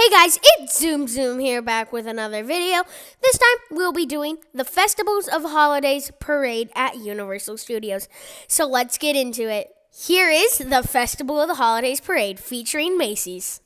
Hey guys, it's Zum Zum here back with another video. This time we'll be doing the Festivals of Holidays parade at Universal Studios. So let's get into it. Here is the Festival of the Holidays parade featuring Macy's.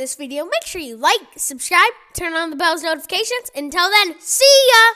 this video, make sure you like, subscribe, turn on the bell's notifications. Until then, see ya!